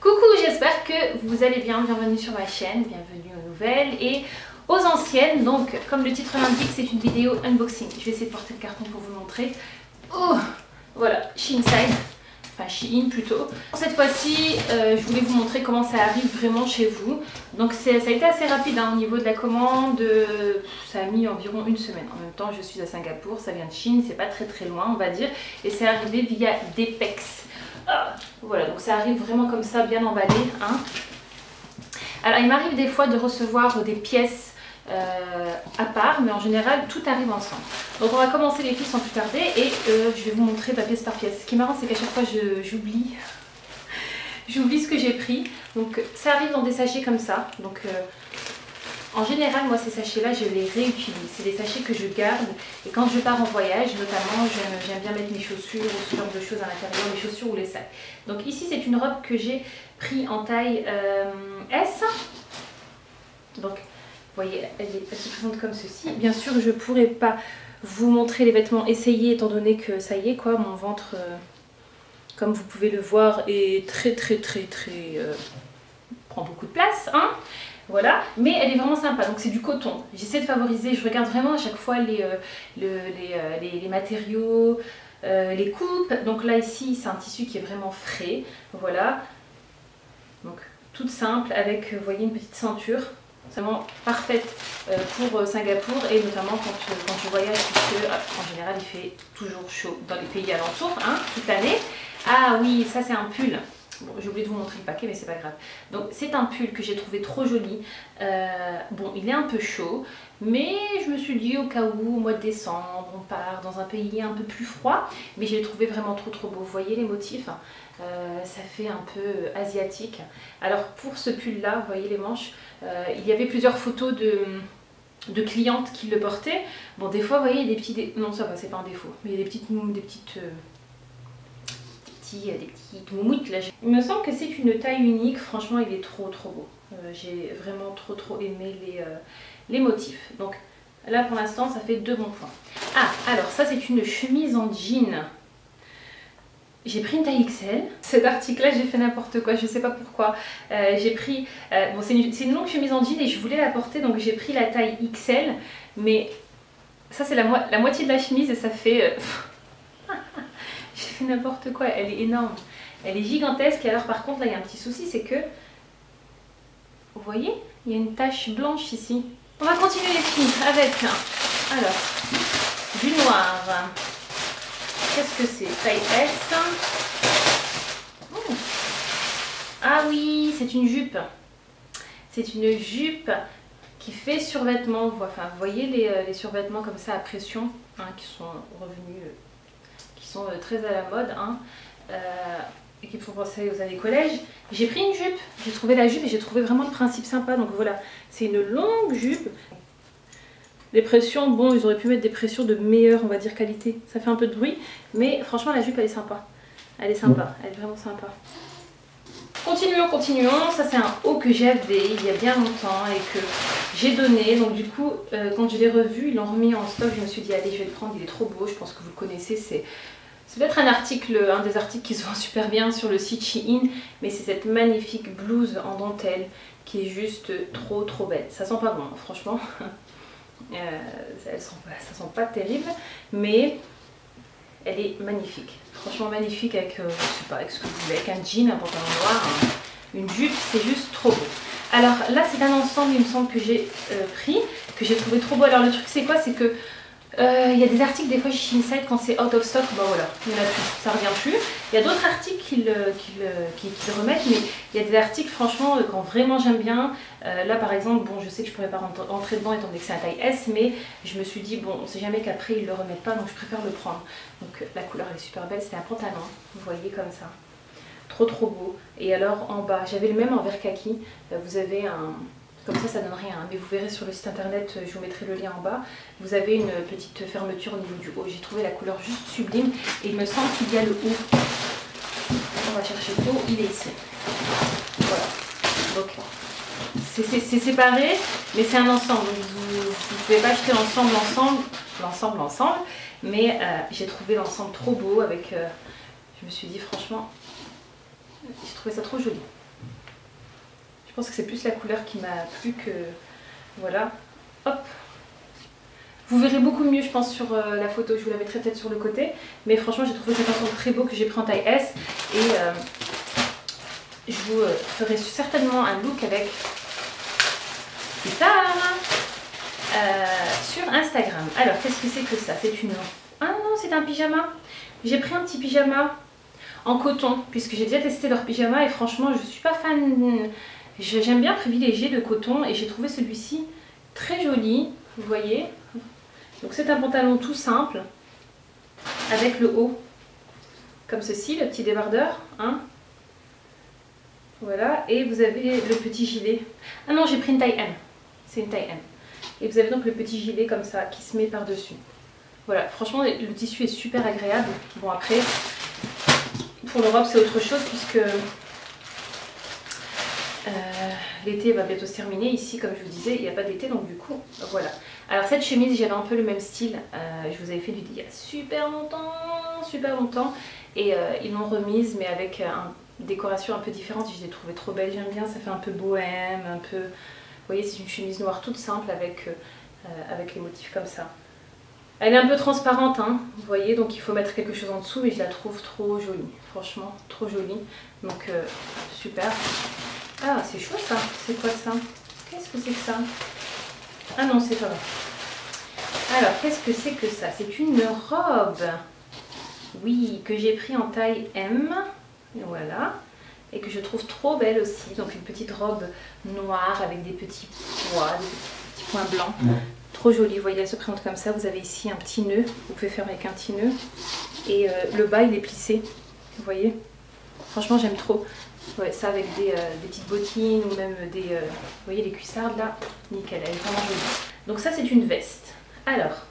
Coucou, j'espère que vous allez bien, bienvenue sur ma chaîne, bienvenue aux nouvelles et aux anciennes. Donc, comme le titre l'indique, c'est une vidéo unboxing. Je vais essayer de porter le carton pour vous montrer. Oh, voilà, Side, enfin Shein plutôt. Cette fois-ci, euh, je voulais vous montrer comment ça arrive vraiment chez vous. Donc ça a été assez rapide hein, au niveau de la commande, ça a mis environ une semaine. En même temps, je suis à Singapour, ça vient de Chine, c'est pas très très loin on va dire. Et c'est arrivé via Depex. Voilà, donc ça arrive vraiment comme ça, bien emballé. Hein. Alors il m'arrive des fois de recevoir des pièces euh, à part, mais en général tout arrive ensemble. Donc on va commencer les filles sans plus tarder et euh, je vais vous montrer pièce par pièce. Ce qui est marrant c'est qu'à chaque fois j'oublie j'oublie ce que j'ai pris. Donc ça arrive dans des sachets comme ça. Donc euh, en général, moi, ces sachets-là, je les réutilise. C'est des sachets que je garde. Et quand je pars en voyage, notamment, j'aime bien mettre mes chaussures ou ce genre de choses à l'intérieur, mes chaussures ou les sacs. Donc ici, c'est une robe que j'ai pris en taille euh, S. Donc, vous voyez, elle, se présente comme ceci. Bien sûr, je ne pourrais pas vous montrer les vêtements essayés, étant donné que ça y est, quoi, mon ventre, euh, comme vous pouvez le voir, est très, très, très, très... Euh, prend beaucoup de place, hein voilà, mais elle est vraiment sympa, donc c'est du coton. J'essaie de favoriser, je regarde vraiment à chaque fois les, euh, euh, matériaux, euh, les coupes. Donc là ici, c'est un tissu qui est vraiment frais, voilà. Donc toute simple avec, vous voyez, une petite ceinture. Vraiment parfaite pour Singapour et notamment quand, quand je voyage puisque en général il fait toujours chaud dans les pays alentours, hein, toute l'année. Ah oui, ça c'est un pull. Bon, j'ai oublié de vous montrer le paquet, mais c'est pas grave. Donc, c'est un pull que j'ai trouvé trop joli. Euh, bon, il est un peu chaud, mais je me suis dit au cas où, au mois de décembre, on part dans un pays un peu plus froid. Mais j'ai trouvé vraiment trop trop beau. Vous voyez les motifs? Euh, Ça fait un peu asiatique. Alors, pour ce pull-là, vous voyez les manches, euh, il y avait plusieurs photos de de clientes qui le portaient. Bon, des fois, vous voyez, des petits... Non, ça va, c'est pas un défaut. Mais il y a des petites... Des petites des petites moumoutes là. Il me semble que c'est une taille unique, franchement il est trop trop beau. Euh, j'ai vraiment trop trop aimé les, euh, les motifs. Donc là pour l'instant ça fait deux bons points. Ah alors ça c'est une chemise en jean. J'ai pris une taille XL. Cet article-là, j'ai fait n'importe quoi, je sais pas pourquoi. Euh, j'ai pris... bon, c'est une, une, longue chemise en jean et je voulais la porter, donc j'ai pris la taille XL. Mais ça, c'est la, moitié de la chemise et ça fait j'ai fait n'importe quoi, elle est énorme. Elle est gigantesque alors par contre là il y a un petit souci, c'est que, vous voyez, il y a une tache blanche ici. On va continuer les filles avec, alors, du noir. Qu'est-ce que c'est? Taille S. Ah oui, c'est une jupe. C'est une jupe qui fait survêtement. Enfin, vous voyez les, euh, survêtements comme ça à pression hein, qui sont revenus euh, sont euh, très à la mode hein, euh, et qui font penser aux années collège. J'ai pris une jupe, j'ai trouvé la jupe et j'ai trouvé vraiment le principe sympa. Donc voilà, c'est une longue jupe. Les pressions, bon, ils auraient pu mettre des pressions de meilleure, on va dire, qualité. Ça fait un peu de bruit, mais franchement, la jupe, elle est sympa. Elle est sympa, elle est vraiment sympa. Continuons, continuons. Ça, c'est un haut que j'avais il y a bien longtemps et que j'ai donné. Donc, du coup, euh, quand je l'ai revu, ils l'ont remis en stock. Je me suis dit, allez, je vais le prendre. Il est trop beau. Je pense que vous le connaissez. C'est peut-être un article, un des articles qui se vend super bien sur le site Shein, mais c'est cette magnifique blouse en dentelle qui est juste trop trop belle. Ça sent pas bon, hein, franchement. Euh, ça, sent pas, terrible, mais elle est magnifique. Franchement magnifique avec, euh, je sais pas, avec ce que vous voulez, avec un jean, un pantalon noir, une jupe, c'est juste trop beau. Alors là c'est un ensemble il me semble que j'ai euh, pris, que j'ai trouvé trop beau. Alors le truc c'est quoi? C'est que euh, il y a des articles, des fois chez Inside, quand c'est out of stock, bah voilà, il n'y en a plus, ça revient plus. Il y a d'autres articles qui le, remettent, mais il y a des articles, franchement, euh, quand vraiment j'aime bien. Euh, là, par exemple, bon, je sais que je pourrais pas rentrer dedans étant donné que c'est un taille S, mais je me suis dit, bon, on sait jamais qu'après ils le remettent pas, donc je préfère le prendre. Donc la couleur est super belle, c'est un pantalon, vous voyez comme ça. Trop trop beau. Et alors en bas, j'avais le même en vert kaki, vous avez un comme ça, ça donne rien. Mais vous verrez sur le site internet, je vous mettrai le lien en bas. Vous avez une petite fermeture au niveau du haut. J'ai trouvé la couleur juste sublime. Et il me semble qu'il y a le haut. On va chercher le haut. Il est ici. Voilà. Donc, c'est séparé, mais c'est un ensemble. Vous ne pouvez pas acheter l'ensemble, l'ensemble, l'ensemble, l'ensemble. Mais euh, j'ai trouvé l'ensemble trop beau avec... Euh, je me suis dit franchement, j'ai trouvé ça trop joli. Pense que c'est plus la couleur qui m'a plu que... Voilà. Hop. Vous verrez beaucoup mieux, je pense, sur euh, la photo. Je vous la mettrai peut-être sur le côté. Mais franchement, j'ai trouvé cet ensemble très beau que j'ai pris en taille S. Et euh, je vous euh, ferai certainement un look avec plus tard sur Instagram. Alors, qu'est-ce que c'est que ça? C'est une... Ah non, c'est un pyjama. J'ai pris un petit pyjama en coton, puisque j'ai déjà testé leur pyjama et franchement, je suis pas fan... J'aime bien privilégier le coton et j'ai trouvé celui-ci très joli, vous voyez. Donc c'est un pantalon tout simple, avec le haut, comme ceci, le petit débardeur. Hein. Voilà, et vous avez le petit gilet. Ah non, j'ai pris une taille M, c'est une taille M. Et vous avez donc le petit gilet comme ça, qui se met par-dessus. Voilà, franchement, le tissu est super agréable. Bon, après, pour l'Europe, c'est autre chose, puisque euh, l'été va bientôt se terminer. Ici, comme je vous disais, il n'y a pas d'été, donc du coup, voilà. Alors cette chemise, j'avais un peu le même style. Euh, je vous avais fait du il y a super longtemps, super longtemps. Et euh, ils l'ont remise, mais avec une décoration un peu différente. Je l'ai trouvée trop belle, j'aime bien. Ça fait un peu bohème, un peu... Vous voyez, c'est une chemise noire toute simple avec, avec les motifs comme ça. Elle est un peu transparente, hein, vous voyez, donc il faut mettre quelque chose en dessous, mais je la trouve trop jolie, franchement, trop jolie. Donc, super. Ah, c'est chaud ça. C'est quoi ça? Qu'est-ce que c'est que ça? Ah non, c'est pas vrai. Alors, qu'est-ce que c'est que ça? C'est une robe. Oui, que j'ai pris en taille M. Voilà. Et que je trouve trop belle aussi. Donc, une petite robe noire avec des petits pois, des petits points blancs. Trop jolie. Vous voyez, elle se présente comme ça. Vous avez ici un petit nœud. Vous pouvez faire avec un petit nœud. Et euh, le bas, il est plissé. Vous voyez? Franchement, j'aime trop. Ouais, ça avec des, euh, petites bottines ou même des... Euh, vous voyez les cuissardes là Nickel, elle est vraiment jolie. Donc ça c'est une veste. Alors,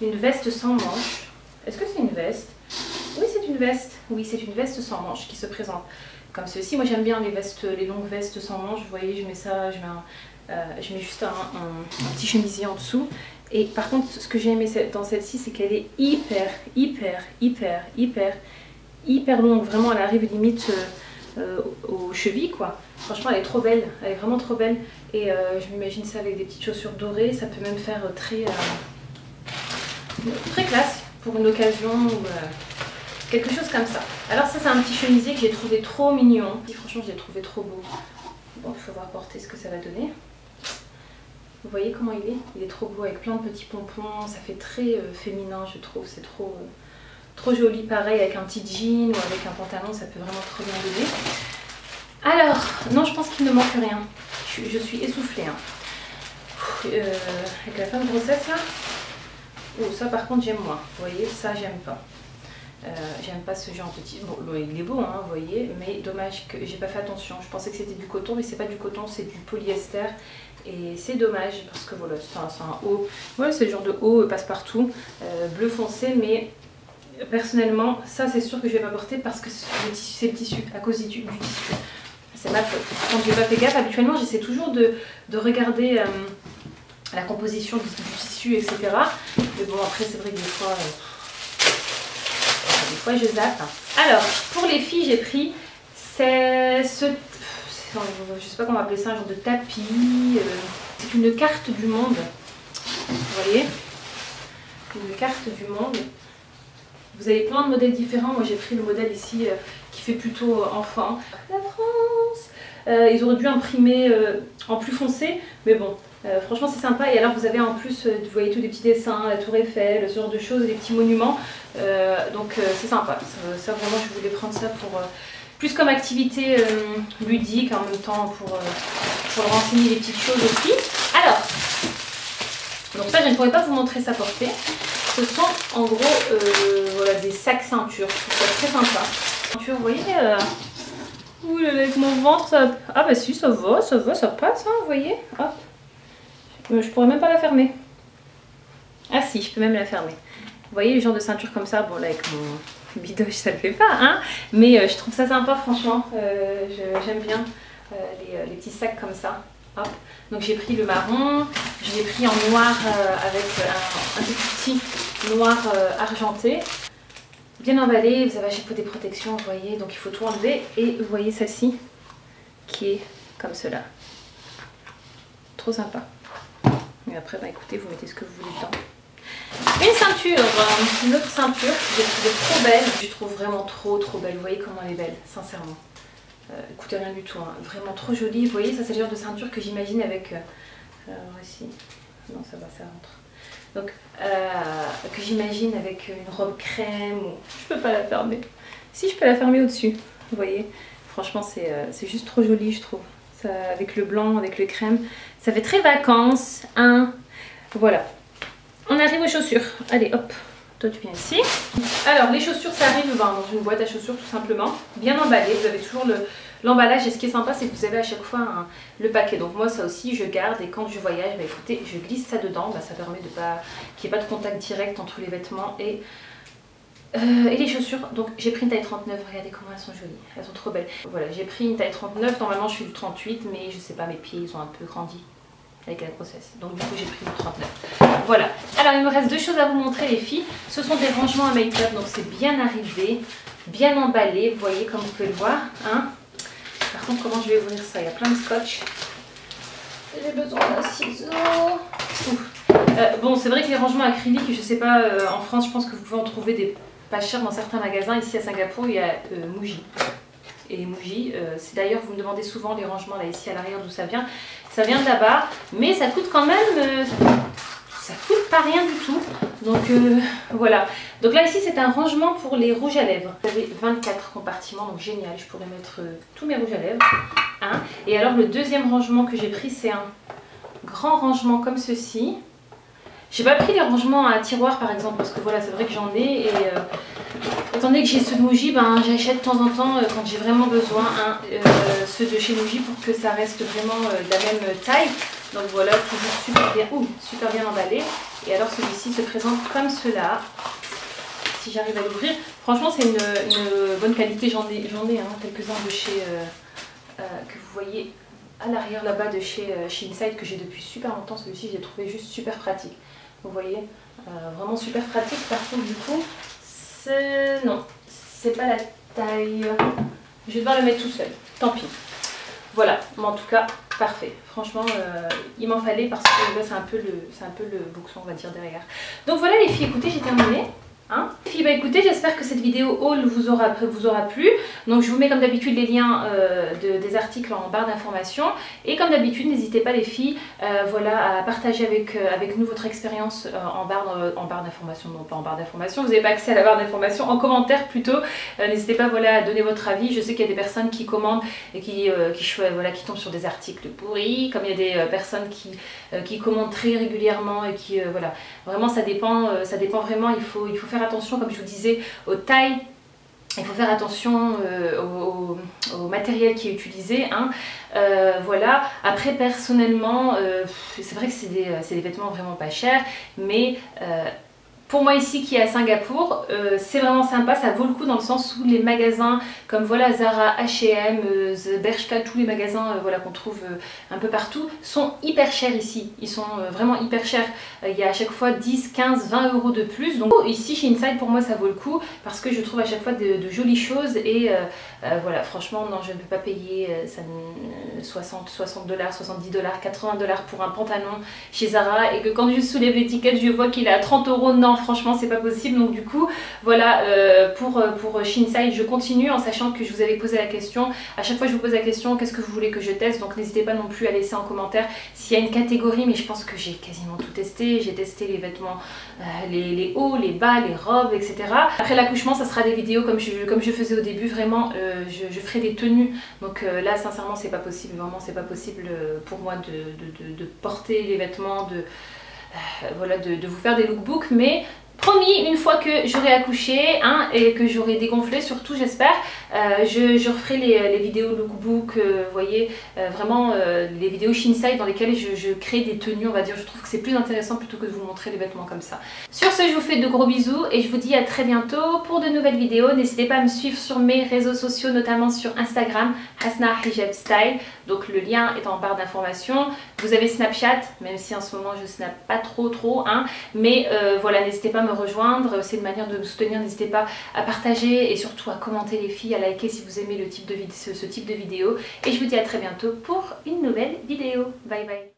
une veste sans manches. Est-ce que c'est une veste? Oui c'est une veste. Oui c'est une veste sans manches qui se présente comme ceci. Moi j'aime bien les vestes, les longues vestes sans manches. Vous voyez je mets ça, je mets, euh, je mets juste un, un, petit chemisier en dessous. Et par contre ce que j'ai aimé dans celle-ci c'est qu'elle est hyper, hyper, hyper, hyper, hyper longue. Vraiment elle arrive limite... Euh, aux chevilles quoi. Franchement elle est trop belle, elle est vraiment trop belle et euh, je m'imagine ça avec des petites chaussures dorées, ça peut même faire très, euh, très classe pour une occasion ou quelque chose comme ça. Alors ça c'est un petit chemisier que j'ai trouvé trop mignon, franchement je l'ai trouvé trop beau. Bon il voir porter ce que ça va donner. Vous voyez comment il est? Il est trop beau avec plein de petits pompons, ça fait très féminin je trouve, c'est trop trop joli pareil avec un petit jean ou avec un pantalon ça peut vraiment trop bien donner alors non je pense qu'il ne manque rien je, suis essoufflée hein. euh, avec la de grossesse là oh ça par contre j'aime moins vous voyez ça j'aime pas euh, j'aime pas ce genre de tissu. Bon, il est beau, hein, vous voyez, mais dommage que j'ai pas fait attention. Je pensais que c'était du coton, mais c'est pas du coton, c'est du polyester. Et c'est dommage parce que voilà, c'est un, haut. Voilà, c'est le genre de haut passe-partout, euh, bleu foncé, mais personnellement, ça c'est sûr que je vais pas porter parce que c'est le tissu, à cause du, tissu. C'est ma faute. Quand j'ai pas fait gaffe, habituellement j'essaie toujours de, regarder euh, la composition du, tissu, etc. Mais bon, après c'est vrai que des fois, euh, des fois je zappe. Alors, pour les filles, j'ai pris ce, je sais pas comment appeler ça, un genre de tapis. Euh, c'est une carte du monde. Vous voyez? Une carte du monde. Vous avez plein de modèles différents. Moi, j'ai pris le modèle ici euh, qui fait plutôt euh, enfant. La France euh, Ils auraient dû imprimer en plus foncé, mais bon, franchement, c'est sympa. Et alors, vous avez en plus, vous voyez tous les petits dessins, la Tour Eiffel, ce genre de choses, les petits monuments. donc, c'est sympa. Ça, vraiment, je voulais prendre ça pour plus comme activité ludique, en même temps pour, pour renseigner les petites choses aussi. Alors, donc ça, je ne pourrais pas vous montrer sa portée. Ce sont en gros euh, voilà, des sacs ceintures. C'est très sympa. Ceinture, vous voyez euh... Ouh avec mon ventre, ça... Ah bah si, ça va, ça va, ça passe, hein, vous voyez Hop. Euh, je pourrais même pas la fermer. Ah si, je peux même la fermer. Vous voyez le genre de ceinture comme ça, bon là avec mon bidoche ça le fait pas, hein Mais je trouve ça sympa franchement, j'aime bien les, petits sacs comme ça. Hop. Donc j'ai pris le marron, je l'ai pris en noir avec un, petit noir euh, argenté. Bien emballé, vous avez à chaque fois des protections, vous voyez, donc il faut tout enlever. Et vous voyez celle-ci qui est comme cela. Trop sympa. Et après, bah écoutez, vous mettez ce que vous voulez dedans. Une ceinture, euh, une autre ceinture que j'ai trouvée trop belle. Je trouve vraiment trop trop belle. Vous voyez comment elle est belle, sincèrement. Euh, écoutez, rien du tout. Hein. Vraiment trop jolie. Vous voyez, ça c'est le genre de ceinture que j'imagine avec... Euh, alors ici... Non, ça va, ça rentre. Donc, que j'imagine avec une robe crème. Ou... Je peux pas la fermer. Si, je peux la fermer au-dessus. Vous voyez Franchement, c'est juste trop joli, je trouve. Avec le blanc, avec le crème. Ça fait très vacances. Hein voilà. On arrive aux chaussures. Allez, hop. Toi, tu viens ici. Alors, les chaussures, ça arrive ben, dans une boîte à chaussures, tout simplement. Bien emballé. Vous avez toujours l'emballage. et ce qui est sympa, c'est que vous avez à chaque fois le paquet. Donc, moi, ça aussi, je garde. Et quand je voyage, bah, écoutez, je glisse ça dedans. Bah, ça permet de pas qu'il n'y ait pas de contact direct entre les vêtements et... Euh, et les chaussures, donc j'ai pris une taille 39, regardez comment elles sont jolies, elles sont trop belles. Voilà, j'ai pris une taille 39, normalement je suis du 38, mais je sais pas, mes pieds ils ont un peu grandi avec la grossesse. Donc du coup j'ai pris le 39. Voilà. Alors il me reste deux choses à vous montrer les filles. Ce sont des rangements à make-up, donc c'est bien arrivé, bien emballé, vous voyez comme vous pouvez le voir. Hein contre comment je vais ouvrir ça? Il y a plein de scotch. J'ai besoin d'un ciseau. Euh, bon c'est vrai que les rangements acryliques, je sais pas, euh, en France je pense que vous pouvez en trouver des pas chers dans certains magasins. Ici à Singapour il y a euh, Muji et Muji. C'est d'ailleurs, vous me demandez souvent les rangements là ici à l'arrière d'où ça vient. Ça vient de là-bas, mais ça coûte quand même, ça coûte pas rien du tout. Donc euh, voilà. Donc là ici c'est un rangement pour les rouges à lèvres. Avez 24 compartiments, donc génial. Je pourrais mettre tous mes rouges à lèvres. Hein. Et alors le deuxième rangement que j'ai pris c'est un grand rangement comme ceci. J'ai pas pris les rangements à tiroir par exemple parce que voilà c'est vrai que j'en ai et euh, étant donné que j'ai ceux de Muji ben, j'achète de temps en temps euh, quand j'ai vraiment besoin euh, ceux de chez Muji pour que ça reste vraiment de la même taille donc voilà toujours super bien, super bien emballé et alors celui-ci se présente comme cela si j'arrive à l'ouvrir franchement c'est une, bonne qualité j'en ai, ai hein, quelques-uns de chez que vous voyez à l'arrière là-bas de chez, chez Inside que j'ai depuis super longtemps celui-ci j'ai trouvé juste super pratique vous voyez, euh, vraiment super pratique. Par contre, du coup, c'est... Non, c'est pas la taille. Je vais devoir le mettre tout seul. Tant pis. Voilà, mais en tout cas, parfait. Franchement, euh, il m'en fallait parce que c'est un peu le, un peu le boxon, on va dire derrière. Donc voilà les filles, écoutez, j'ai terminé. Hein bah écoutez, j'espère que cette vidéo haul vous aura, vous aura plu. Donc je vous mets comme d'habitude les liens euh, de, des articles en barre d'informations. Et comme d'habitude, n'hésitez pas les filles euh, voilà, à partager avec, euh, avec nous votre expérience en barre, en barre d'informations, non pas en barre d'informations, vous n'avez pas accès à la barre d'informations, en commentaire plutôt. n'hésitez pas voilà, à donner votre avis. Je sais qu'il y a des personnes qui commandent et qui, qui, voilà, qui tombent sur des articles pourris, comme il y a des personnes qui, qui commentent très régulièrement et qui, voilà, vraiment ça dépend, ça dépend vraiment, il faut, il faut faire attention, comme je vous disais, aux tailles il faut faire attention euh, au, matériel qui est utilisé. Hein. Euh, voilà. Après, personnellement, euh, c'est vrai que c'est des, des, vêtements vraiment pas chers, mais pour moi ici qui est à Singapour, euh, c'est vraiment sympa, ça vaut le coup dans le sens où les magasins comme voilà Zara, H&M, Bershka, tous les magasins euh, voilà, qu'on trouve un peu partout sont hyper chers ici. Ils sont vraiment hyper chers. il y a à chaque fois 10, 15, 20 euros de plus. Donc ici chez Inside pour moi ça vaut le coup parce que je trouve à chaque fois de, jolies choses et voilà franchement non je ne peux pas payer 60, 60 dollars, 70 dollars, 80 dollars pour un pantalon chez Zara et que quand je soulève l'étiquette je vois qu'il est à 30 euros. Non franchement c'est pas possible. Donc du coup voilà euh, pour, euh, pour Shinside je continue en sachant que je vous avais posé la question. À chaque fois je vous pose la question qu'est-ce que vous voulez que je teste? Donc n'hésitez pas non plus à laisser en commentaire s'il y a une catégorie mais je pense que j'ai quasiment tout testé. J'ai testé les vêtements euh, les, hauts, les bas, les robes etc après l'accouchement ça sera des vidéos comme je, faisais au début. Vraiment je, ferai des tenues. Donc là sincèrement c'est pas possible. Vraiment c'est pas possible pour moi de, de, porter les vêtements de voilà, de, de, vous faire des lookbooks, mais Promis, une fois que j'aurai accouché hein, et que j'aurai dégonflé, surtout j'espère, euh, je, referai les, vidéos lookbook, euh, vous voyez, euh, vraiment les vidéos Shinside dans lesquelles je, crée des tenues, on va dire. Je trouve que c'est plus intéressant plutôt que de vous montrer les vêtements comme ça. Sur ce, je vous fais de gros bisous et je vous dis à très bientôt pour de nouvelles vidéos. N'hésitez pas à me suivre sur mes réseaux sociaux, notamment sur Instagram, Hasna Hijab Style. Donc le lien est en barre d'informations. Vous avez Snapchat, même si en ce moment je snap pas trop trop, hein, mais voilà, n'hésitez pas à me rejoindre, c'est une manière de me soutenir, n'hésitez pas à partager et surtout à commenter les filles, à liker si vous aimez de ce type de vidéo. Et je vous dis à très bientôt pour une nouvelle vidéo. Bye bye